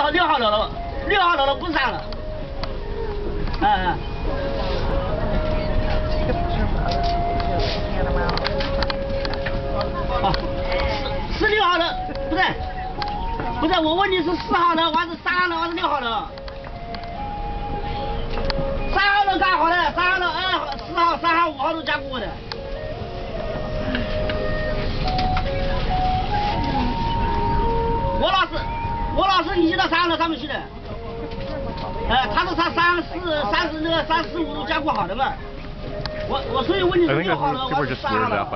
到六号楼了，六号楼了不上了。嗯嗯。好，是六号楼，不是，不是，我问你是四号楼还是三号楼还是六号楼？三号楼干好的，三号楼二号、四号、三号、五号都加过的。我老师已经到三号楼上面去了。呃，他说他三四、三十那个三四五都加固好的嘛。我我所以问你是六号楼还是三号楼？